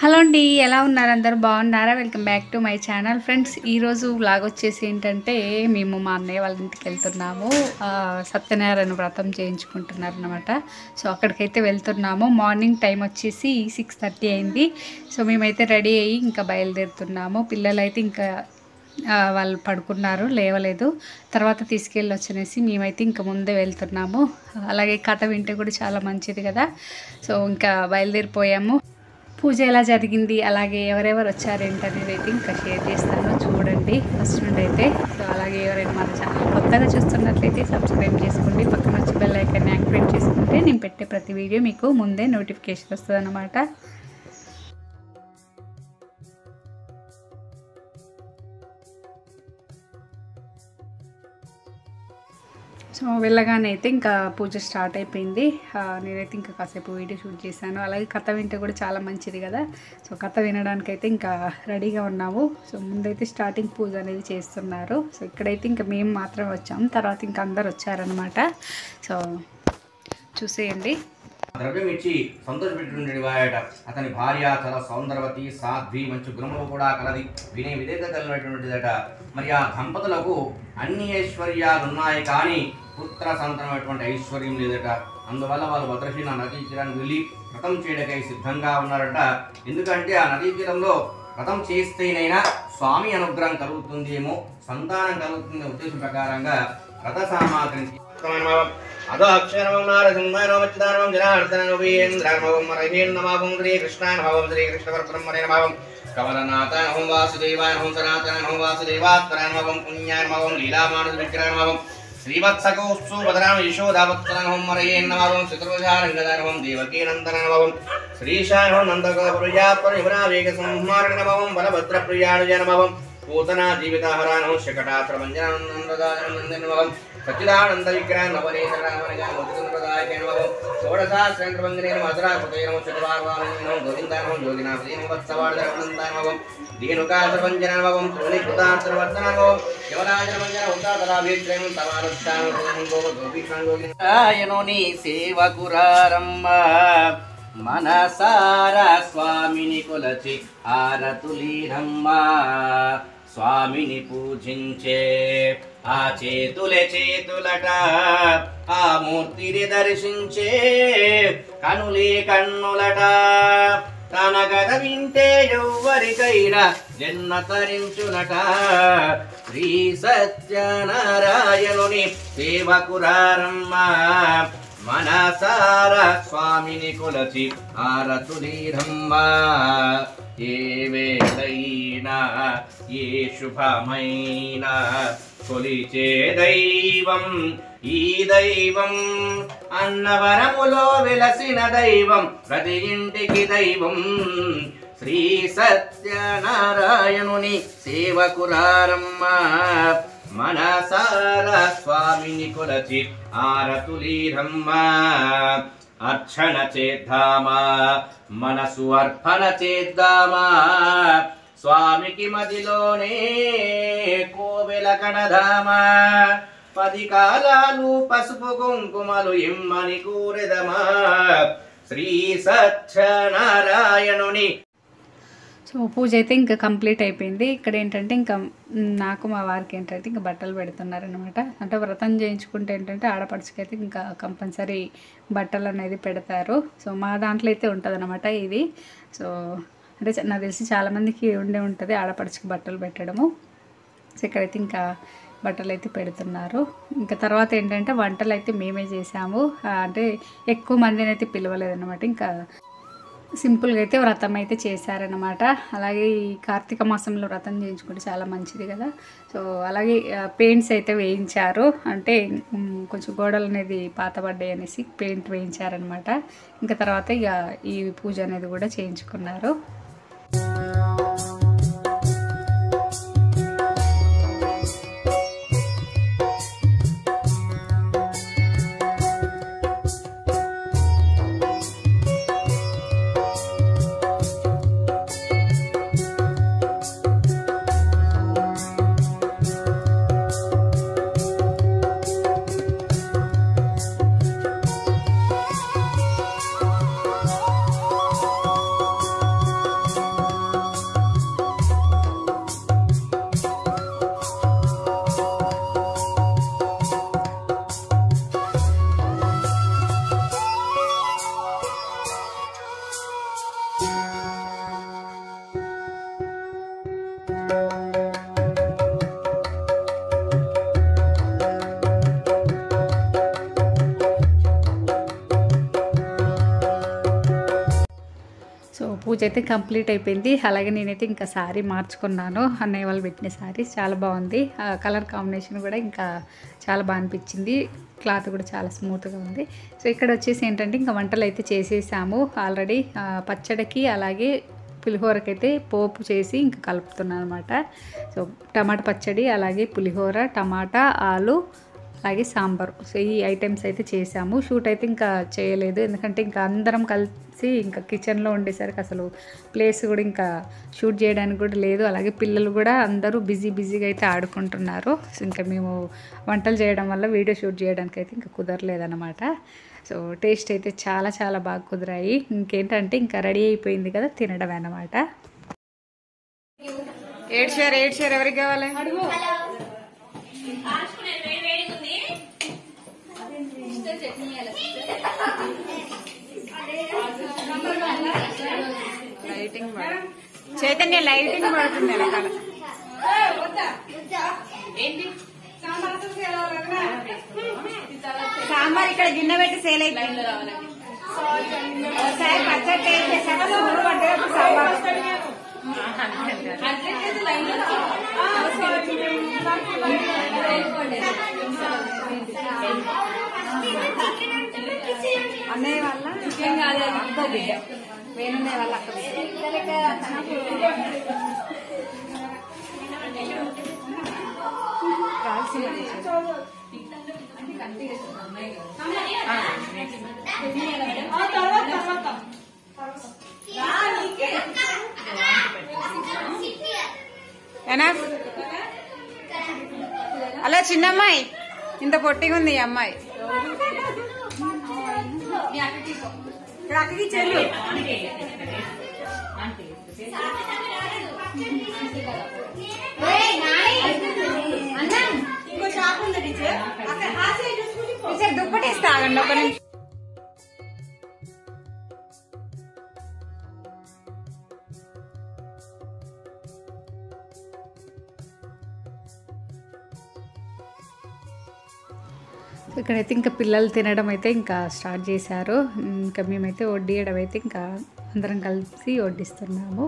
Hello అండి ఎలా ఉన్నారు? అందరూ బాగున్నారా? Welcome back to my channel. Friends ఈరోజు వ్లాగ్ వచ్చేసి ఏంటంటే మేము మా అన్నయ్య వాళ్ళ ఇంటికి వెళ్తున్నాము. సత్యనారాయణ వ్రతం చేయించుకుంటున్నారు అనమాట సో అక్కడికైతే వెళ్తున్నాము. మార్నింగ్ టైం వచ్చేసి సిక్స్ థర్టీ అయింది. సో మేమైతే రెడీ అయ్యి ఇంకా బయలుదేరుతున్నాము. పిల్లలైతే ఇంకా వాళ్ళు పడుకున్నారు లేవలేదు. తర్వాత తీసుకెళ్ళి వచ్చనేసి మేమైతే ఇంకా ముందే వెళ్తున్నాము. అలాగే కథ వింటే కూడా చాలా మంచిది కదా. సో ఇంకా బయలుదేరిపోయాము. పూజ ఎలా జరిగింది? అలాగే ఎవరెవరు వచ్చారు ఏంటనేది అయితే ఇంకా షేర్ చేస్తాను. చూడండి. ఫస్ట్ నుండి అయితే సో అలాగే ఎవరైనా మన ఛానల్ కొత్తగా చూస్తున్నట్లయితే సబ్స్క్రైబ్ చేసుకోండి. పక్కన వచ్చి బెల్ ఐకాన్ని యాక్టివేట్ చేసుకుంటే నేను పెట్టే ప్రతి వీడియో మీకు ముందే నోటిఫికేషన్ వస్తుంది సో వెళ్ళగానే అయితే ఇంకా పూజ స్టార్ట్ అయిపోయింది. నేనైతే ఇంకా కాసేపు వీడియో షూట్ చేశాను. అలాగే కథ వింటే కూడా చాలా మంచిది కదా. సో కథ వినడానికైతే ఇంకా రెడీగా ఉన్నాము. సో ముందైతే స్టార్టింగ్ పూజ అనేది చేస్తున్నారు. సో ఇక్కడైతే ఇంకా మేము మాత్రం వచ్చాం. తర్వాత ఇంకా అందరు వచ్చారనమాట సో చూసేయండి. ద్రవ్యం ఇచ్చి సంతోషపెట్టుండేది వాయట అతని భార్య చాలా సౌందరవతి సాధ్వి మంచి గుణములు కూడా కలది. వినే విధేత కలిగినటువంటిదట. మరి ఆ దంపతులకు అన్ని ఐశ్వర్యాలు ఉన్నాయి కానీ పుత్ర సంతానమైనటువంటి ఐశ్వర్యం లేదట. అందువల్ల వాళ్ళు భద్రశీల నదీ తీరానికి వెళ్ళి వ్రతం చేయడకై సిద్ధంగా ఉన్నారట. ఎందుకంటే ఆ నదీ తీరంలో వ్రతం చేస్తేనైనా స్వామి అనుగ్రహం కలుగుతుందేమో సంతానం కలుగుతుంది ఉద్దేశం ప్రకారంగా రథ సామాగ్రిని అదో అక్షరమం నారసింహనోమచ్చిదానమం జనార్దనోపేంద్రానమం మరహేన్నమావం శ్రీకృష్ణానమం శ్రీకృష్ణ హోం నమం కమలనాథానహం వాసుదేవానహం సనాతనహం వాసుదేవాత్మనానమం పుణ్యానమం లీలామానుజ విగ్రహనమం శ్రీవత్సకోత్సు श्रीवत्सकोऽस्तु बदनाम यशोदावत्सरं मरयेन्नमावं शत्रुवशारङ्गदानवं देवकीनन्दनवं श्रीशानवं नन्दकपुरजात्परिभरावेकसंहारणमवं बलभद्रप्रियाणुजनमवं पूतना जीविताहरानवं शकटात्रमञ्जनन्ददानन्दनवं సచ్చిదానంద విగ్రహం నవనీతరామనగామృతదాయకం షోడశాస్త్రంద్రవందనేన మధురాకృతేన శుభార్వాణం గోవిందానం యోగినాథేన వత్సవాడనందానం దీనుకాసర్వంజనమవం త్రికృతాంతరవర్తనమవం యవరాజనమంజన ఉత్తాతరాభిత్రేం తమానుష్ఠానం గోపీక్షణ సేవకురారమ్మ మనసార స్వామిని కొలచి ఆరతులీరమ్మా స్వామిని పూజించే ఆ చేతులే చేతులట ఆ మూర్తిని దర్శించే కనులే కన్నులట. తన గద వింటే ఎవ్వరికైనా జన్మ తరించునట. శ్రీ సత్యనారాయణుని సేవకురారమ్మ మనసార స్వామిని కొలచి ఆరతులీరమ్మ. ఏ వేళైనా ఏ శుభమైనా కొలిచే దైవం ఈ దైవం అన్నవరములో వెలసిన దైవం ప్రతి ఇంటికి దైవం. శ్రీ సత్యనారాయణుని సేవకురారమ్మ మనసార స్వామిని కొలచి ఆరతులీరమ్మ. అర్చన చేద్దామా మనసు అర్పణ చేద్దామా. స్వామికి మదిలోనే కోవెల కడదామా పది కాలాలు పసుపు కుంకుమలు ఇమ్మని కూరెదమా. శ్రీ సత్యనారాయణుని. సో పూజ అయితే ఇంకా కంప్లీట్ అయిపోయింది. ఇక్కడ ఏంటంటే ఇంకా నాకు మా వారికి ఏంటంటే ఇంకా బట్టలు పెడుతున్నారనమాట అంటే వ్రతం చేయించుకుంటే ఏంటంటే ఆడపడుచుకి అయితే ఇంకా కంపల్సరీ బట్టలు అనేది పెడతారు. సో మా దాంట్లో అయితే ఉంటుంది ఇది. సో అంటే నాకు తెలిసి చాలామందికి ఉండే ఉంటుంది ఆడపడుచుకి బట్టలు పెట్టడము. సో ఇక్కడైతే ఇంకా బట్టలు అయితే పెడుతున్నారు. ఇంకా తర్వాత ఏంటంటే వంటలు అయితే మేమే చేసాము అంటే ఎక్కువ మందిని అయితే పిలవలేదన్నమాట. ఇంకా సింపుల్గా అయితే వ్రతం అయితే చేశారనమాట అలాగే ఈ కార్తీక మాసంలో వ్రతం చేయించుకుంటే చాలా మంచిది కదా. సో అలాగే పెయింట్స్ అయితే వేయించారు. అంటే కొంచెం గోడలు అనేది పాతబడ్డాయి అనేసి పెయింట్ వేయించారనమాట ఇంకా తర్వాత ఇక ఈ పూజ అనేది కూడా చేయించుకున్నారు. పూజ అయితే కంప్లీట్ అయిపోయింది. అలాగే నేనైతే ఇంకా శారీ మార్చుకున్నాను. అన్నయ్య వాళ్ళు పెట్టిన శారీ చాలా బాగుంది. కలర్ కాంబినేషన్ కూడా ఇంకా చాలా బాగా అనిపించింది. క్లాత్ కూడా చాలా స్మూత్గా ఉంది. సో ఇక్కడ వచ్చేసి ఏంటంటే ఇంకా వంటలు అయితే చేసేసాము. ఆల్రెడీ పచ్చడికి అలాగే పులిహోరకైతే పోపు చేసి ఇంకా కలుపుతున్నాను అనమాట సో టమాటా పచ్చడి అలాగే పులిహోర టమాటా ఆలు అలాగే సాంబార్. సో ఈ ఐటమ్స్ అయితే చేసాము. షూట్ అయితే ఇంకా చేయలేదు. ఎందుకంటే ఇంకా అందరం కలిసి ఇంకా కిచెన్లో ఉండేసరికి అసలు ప్లేస్ కూడా ఇంకా షూట్ చేయడానికి కూడా లేదు. అలాగే పిల్లలు కూడా అందరూ బిజీ బిజీగా అయితే ఆడుకుంటున్నారు. సో ఇంకా మేము వంటలు చేయడం వల్ల వీడియో షూట్ చేయడానికి అయితే ఇంకా కుదరలేదన్నమాట. సో టేస్ట్ అయితే చాలా చాలా బాగా కుదిరాయి. ఇంకేంటంటే ఇంకా రెడీ అయిపోయింది కదా తినడం అన్నమాట. ఏడ్ షేర్ ఏడ్ షేర్ ఎవరికి కావాలి లైటింగ్ చైతన్య లైటింగ్ పడుతుంది వెనకాల. సాంబార్ ఇక్కడ గిన్నె పెట్టి సేల్ అయిపోయింది. ఒకసారి పచ్చడి టేస్ట్ చేశాక సూపర్ సాంబార్. అన్నయ్య వల్ల వేణున్నయ్య వాళ్ళ అలా చిన్నమ్మాయి. ఇంత పొట్టిగా ఉంది ఈ అమ్మాయి. అక్కకి చెల్లు. ఇంకో షాప్ ఉంది టీచర్. అక్కడ దుప్పటి ఇస్తా ఆగండి ఒక నిమిషం. ఇక్కడైతే ఇంకా పిల్లలు తినడం అయితే ఇంకా స్టార్ట్ చేశారు. ఇంకా మేమైతే వడ్డీయడం అయితే ఇంకా అందరం కలిసి వడ్డిస్తున్నాము.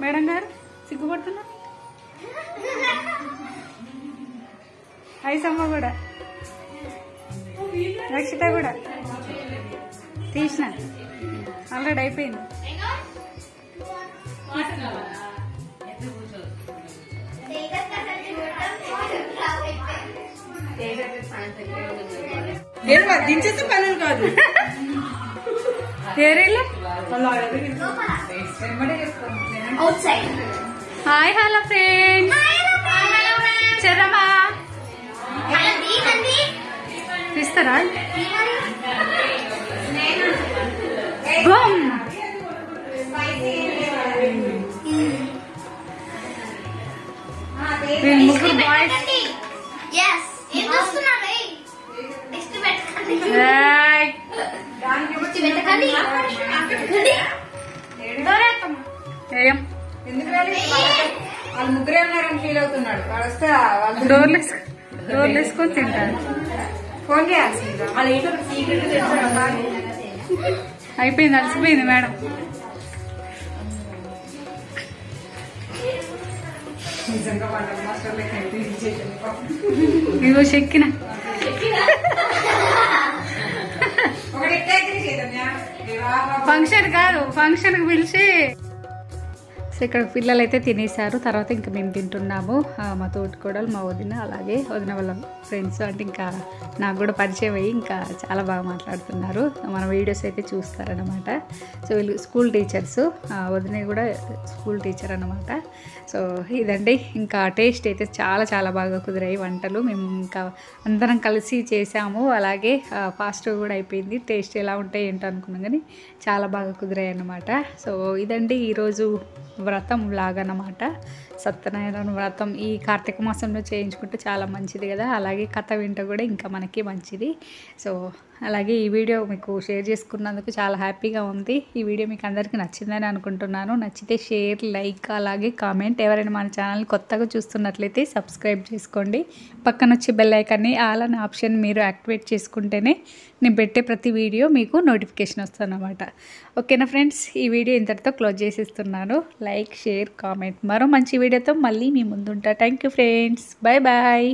మేడం గారు సిగ్గుపడుతున్నా? ఐసమ్మ కూడా. రక్షిత కూడా. తీసిన. ఆల్రెడీ అయిపోయింది. దించేస్తే పనులు కాదు. ఏరేలా హాయ్ హలో ఫ్రెండ్స్ చరమా తీస్తారా బూమ్ ముగ్గురు బాయ్స్ ఏం? ఎందుకు రాలేదు? వాళ్ళు ముగ్గురే ఉన్నారని ఫీల్ అవుతున్నాడు వాడు వస్తే వాళ్ళు డోర్లు వేసుకు డోర్లు వేసుకొని తింటారు. ఫోన్ చేయాల్సింది వాళ్ళు ఏంటో సీక్రెట్ తెచ్చాడమ్మా అయిపోయింది అలసిపోయింది మేడం. నిజంగా వాళ్ళ మాస్టర్లకి అయితే ఇచ్చేసాను ఇదిగో చెక్కిన? ఫంక్షన్ కాదు ఫంక్షన్కి పిలిచి సో ఇక్కడ పిల్లలు అయితే తినేశారు. తర్వాత ఇంకా మేము తింటున్నాము. మా తోటికోడలు మా వదిన అలాగే వదిన వాళ్ళ ఫ్రెండ్స్ అంటే ఇంకా నాకు కూడా పరిచయం అయ్యి ఇంకా చాలా బాగా మాట్లాడుతున్నారు. మన వీడియోస్ అయితే చూస్తారనమాట సో వీళ్ళు స్కూల్ టీచర్స్ వదిన కూడా స్కూల్ టీచర్ అనమాట సో ఇదండి. ఇంకా టేస్ట్ అయితే చాలా చాలా బాగా కుదిరాయి వంటలు. మేము ఇంకా అందరం కలిసి చేసాము. అలాగే ఫాస్ట్ కూడా అయిపోయింది. టేస్ట్ ఎలా ఉంటాయి ఏంటో అనుకున్నాం కానీ చాలా బాగా కుదిరాయి అనమాట సో ఇదండి ఈరోజు వ్రతం లాగనమాట సత్యనారాయణ వ్రతం ఈ కార్తీక మాసంలో చేయించుకుంటే చాలా మంచిది కదా. అలాగే కథ వింట కూడా ఇంకా మనకి మంచిది. సో అలాగే ఈ వీడియో మీకు షేర్ చేసుకున్నందుకు చాలా హ్యాపీగా ఉంది. ఈ వీడియో మీకు అందరికీ నచ్చిందని అనుకుంటున్నాను. నచ్చితే షేర్ లైక్ అలాగే కామెంట్. ఎవరైనా మన ఛానల్ కొత్తగా చూస్తున్నట్లయితే సబ్స్క్రైబ్ చేసుకోండి. పక్కన వచ్చే బెల్ ఐకాన్ని ఆల్ అనే ఆప్షన్ మీరు యాక్టివేట్ చేసుకుంటేనే నేను పెట్టే ప్రతి వీడియో మీకు నోటిఫికేషన్ వస్తుందన్నమాట. ఓకేనా ఫ్రెండ్స్? ఈ వీడియో ఇంతటితో క్లోజ్ చేసేస్తున్నాను. Like share comment. మరో మంచి వీడియో వీడియోతో మళ్ళీ మీ ముందుంటా. Thank you friends bye bye